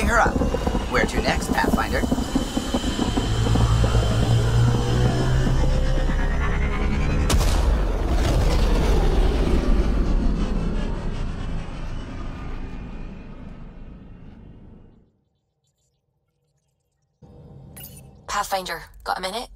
Picking her up. Where to next, Pathfinder? Pathfinder, got a minute?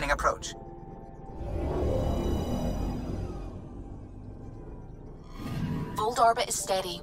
Beginning approach. Fold orbit is steady.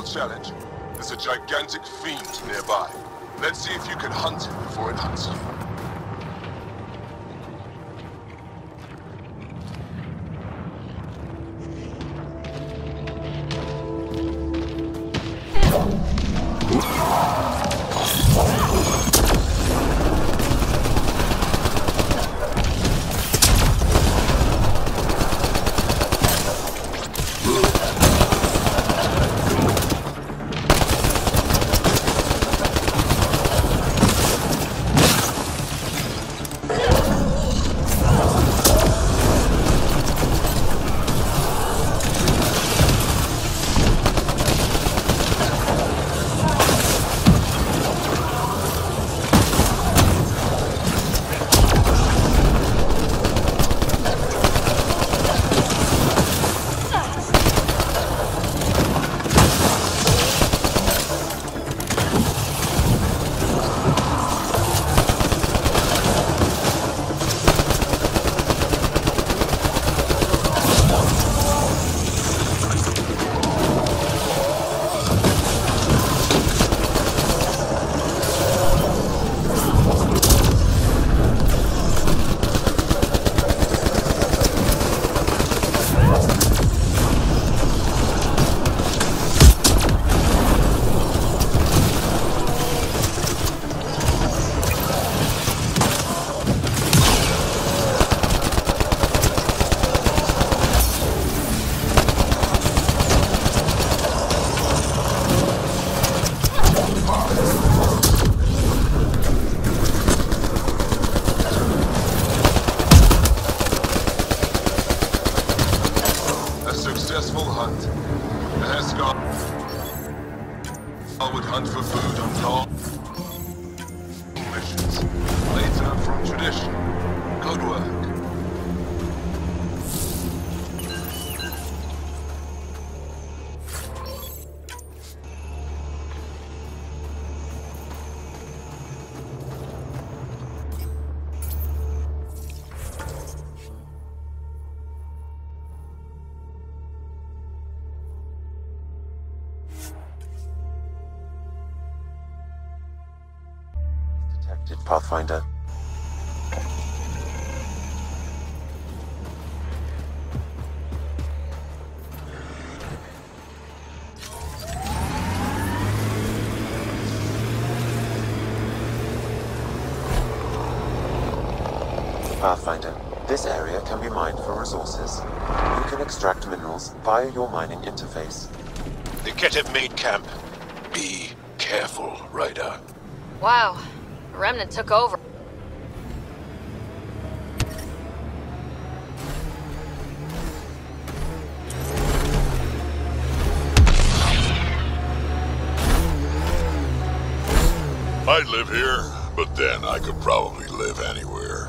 Heskal challenge. There's a gigantic fiend nearby. Let's see if you can hunt it before it hunts you. Would Detected, Pathfinder. Pathfinder, this area can be mined for resources. You can extract minerals via your mining interface. The Keteb Maid Camp. Be careful, Ryder. Wow. Remnant took over. I'd live here, but then I could probably live anywhere.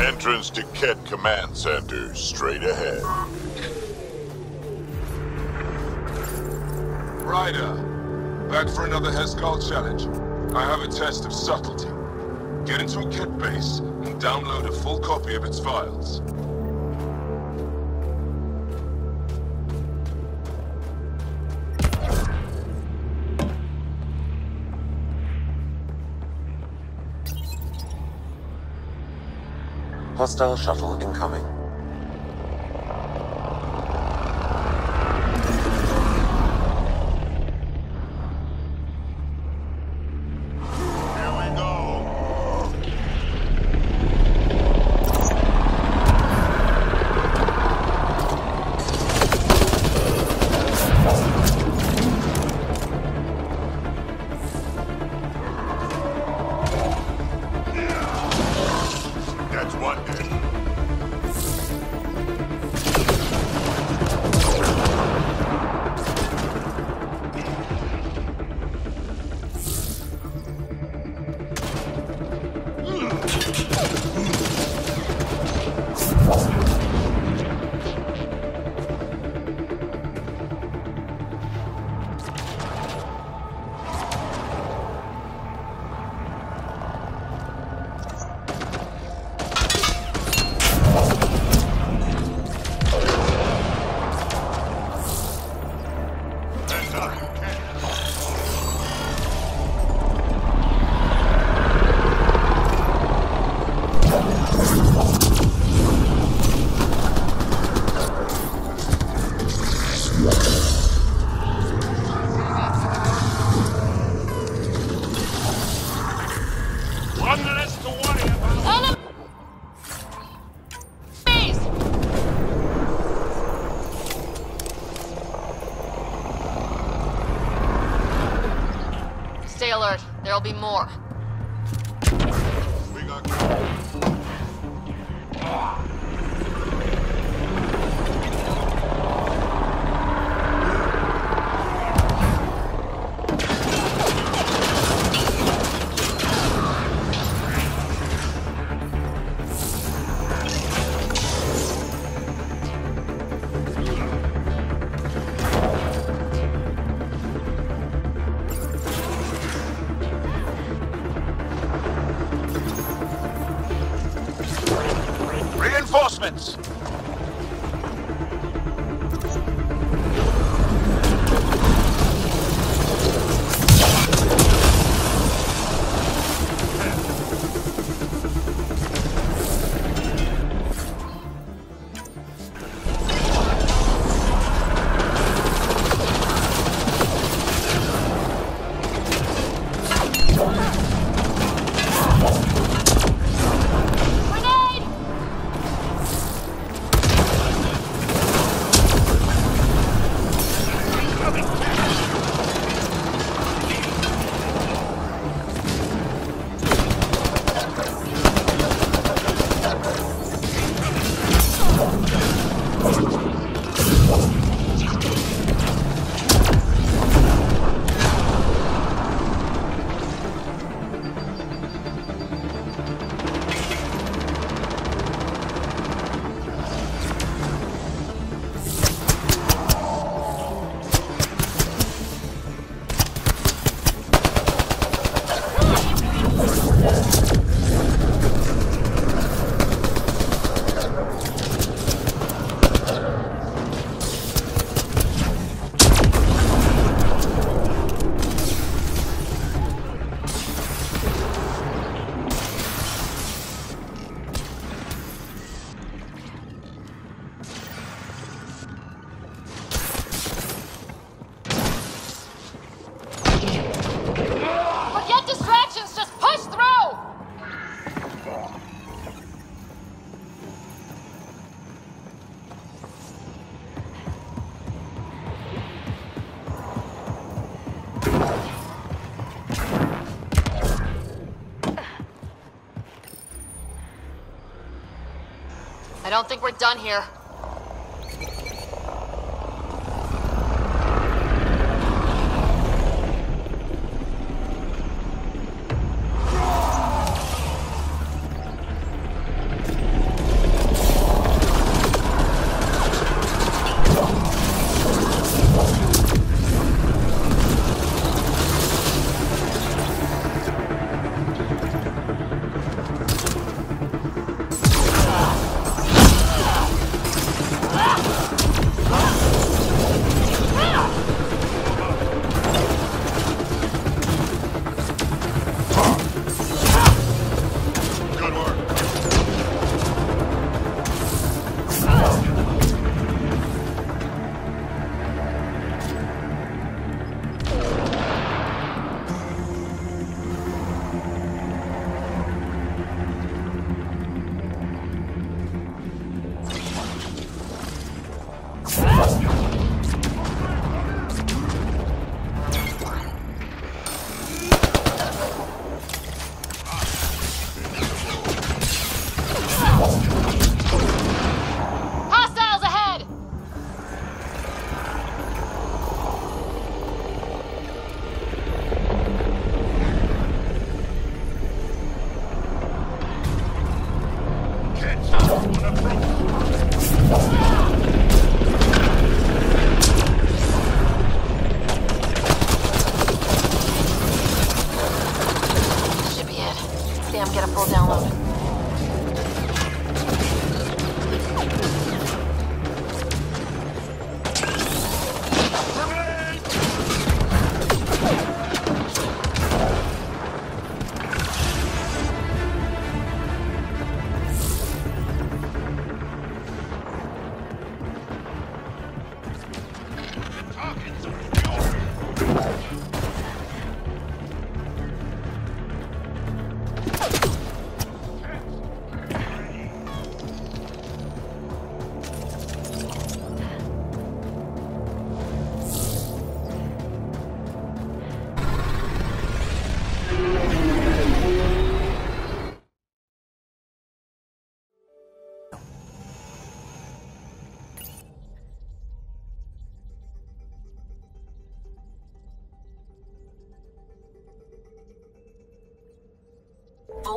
Entrance to Kett Command Center, straight ahead. Ryder, back for another Heskal challenge. I have a test of subtlety. Get into a kett base and download a full copy of its files. Hostile shuttle incoming. One don't think we're done here.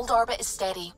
Fold orbit is steady.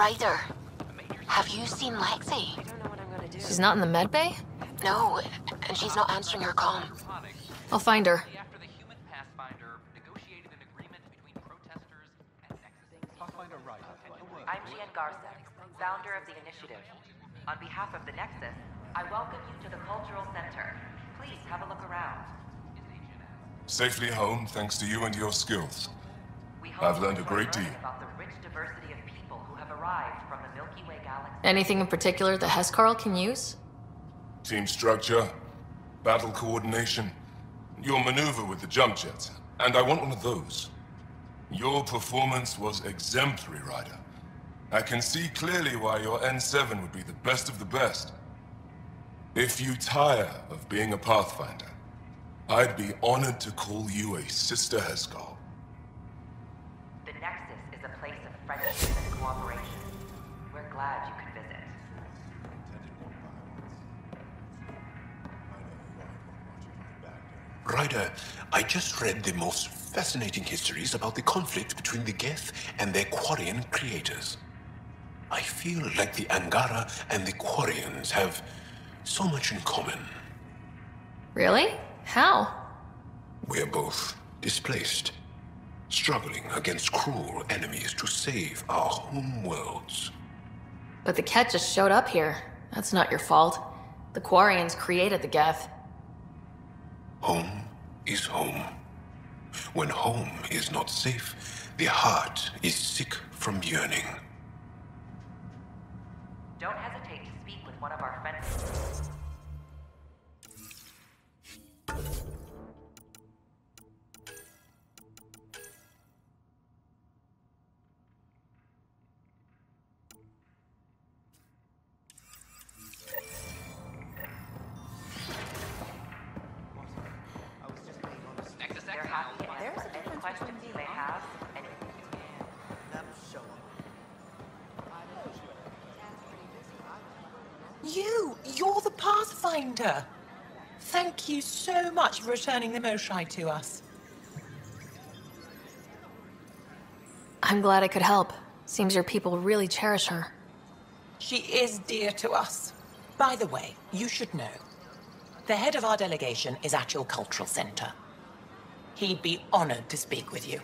Ryder, have you seen Lexi? I don't know what I'm gonna do. She's not in the med bay? No, and she's not answering her comm. I'll find her. After the human Pathfinder negotiated an agreement between protesters and Nexus. I'm Jien Garson, founder of the initiative. On behalf of the Nexus, I welcome you to the Cultural Center. Please have a look around. Safely home thanks to you and your skills. We hope I've learned a great learn deal. Have arrived from the Milky Way galaxy. Anything in particular the Hescarl can use? Team structure, battle coordination, your maneuver with the jump jets. And I want one of those. Your performance was exemplary, Ryder. I can see clearly why your N7 would be the best of the best. If you tire of being a Pathfinder, I'd be honored to call you a Sister Heskar. The Nexus is a place of friendship Ryder, I just read the most fascinating histories about the conflict between the Geth and their Quarian creators. I feel like the Angara and the Quarians have so much in common. Really? How? We're both displaced, struggling against cruel enemies to save our home worlds. But the Kett just showed up here. That's not your fault. The Quarians created the Geth. Home is home. When home is not safe, the heart is sick from yearning. Don't hesitate to speak with one of our friends. Thank you so much for returning the Moshae to us. I'm glad I could help. Seems your people really cherish her. She is dear to us. By the way, you should know. The head of our delegation is at your cultural center. He'd be honored to speak with you.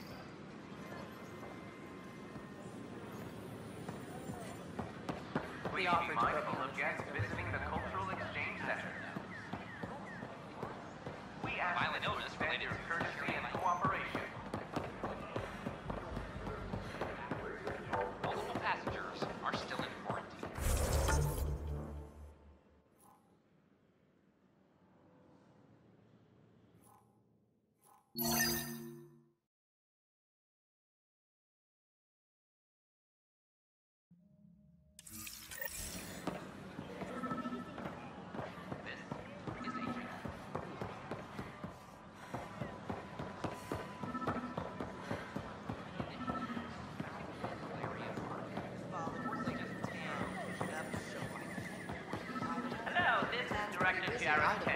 Director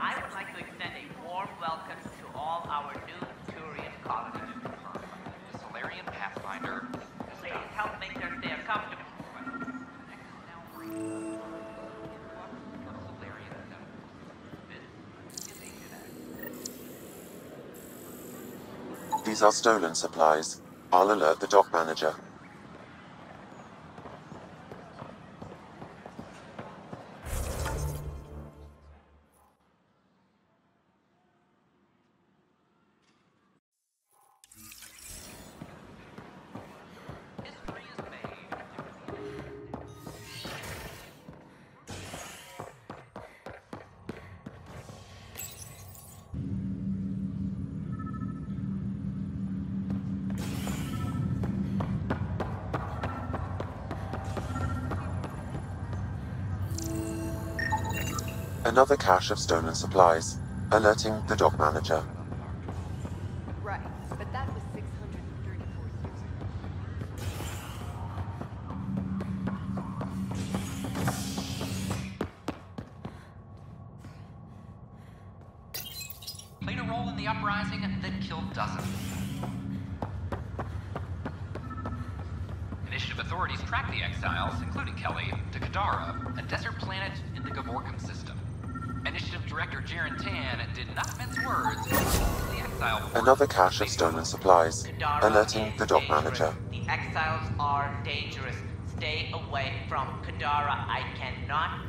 I would like to extend a warm welcome to all our new Turian colonists. The Solarian Pathfinder. Please help make their stay comfortable. These are stolen supplies. I'll alert the dock manager. Another cache of stolen supplies. Alerting the dock manager. Right, but that was 634 years ago. Played a role in the uprising that killed dozens. Initiative authorities tracked the exiles, including Kelly, to Kadara, a desert planet in the Govorkam system. Director Jarun Tann did not mince words. The exile Another cache of stolen supplies. Kadara Alerting the dock dangerous. manager. The exiles are dangerous. Stay away from Kadara. I cannot